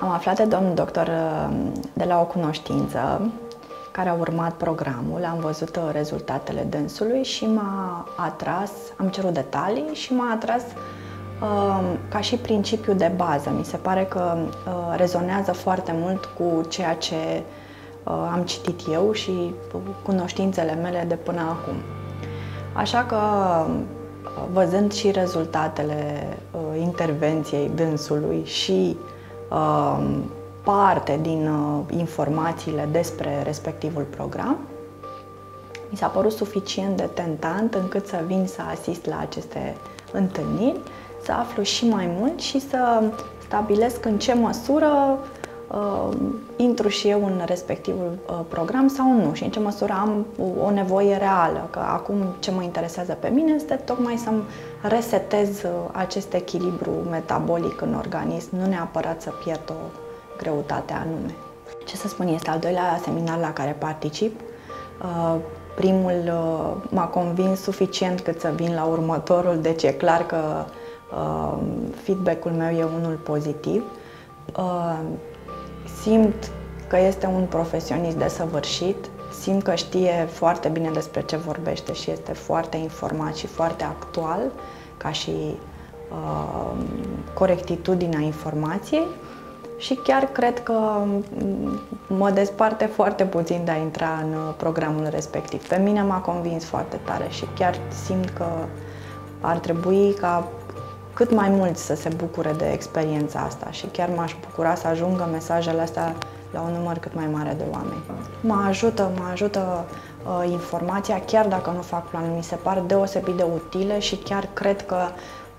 Am aflat de domnul doctor uh, de la o cunoștință care a urmat programul, am văzut uh, rezultatele dânsului și m-a atras, am cerut detalii și m-a atras uh, ca și principiu de bază. Mi se pare că rezonează foarte mult cu ceea ce am citit eu și cunoștințele mele de până acum. Așa că, văzând și rezultatele intervenției dânsului și Um, parte din uh, informațiile despre respectivul program, mi s-a părut suficient de tentant încât să vin să asist la aceste întâlniri, să aflu și mai mult și să stabilesc în ce măsură uh, intru și eu în respectivul uh, program sau nu și în ce măsură am o nevoie reală. Că acum ce mă interesează pe mine este tocmai să-mi resetez uh, acest echilibru metabolic în organism, nu neapărat să pierd o greutate anume. Ce să spun, este al doilea seminar la care particip. Uh, primul uh, m-a convins suficient cât să vin la următorul, deci e clar că feedback-ul meu e unul pozitiv simt că este un profesionist desăvârșit, simt că știe foarte bine despre ce vorbește și este foarte informat și foarte actual ca și uh, corectitudinea informației și chiar cred că mm, mă desparte foarte puțin de a intra în uh, programul respectiv. Pe mine m-a convins foarte tare și chiar simt că ar trebui ca cât mai mulți să se bucure de experiența asta și chiar m-aș bucura să ajungă mesajele astea la un număr cât mai mare de oameni. Mă ajută, mă ajută uh, informația, chiar dacă nu fac plan, mi se par deosebit de utile și chiar cred că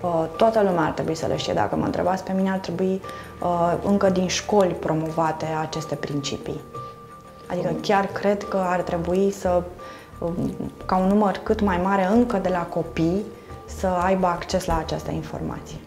uh, toată lumea ar trebui să le știe. Dacă mă întrebați pe mine, ar trebui uh, încă din școli promovate aceste principii. Adică chiar cred că ar trebui să, uh, ca un număr cât mai mare încă de la copii, să aibă acces la această informație.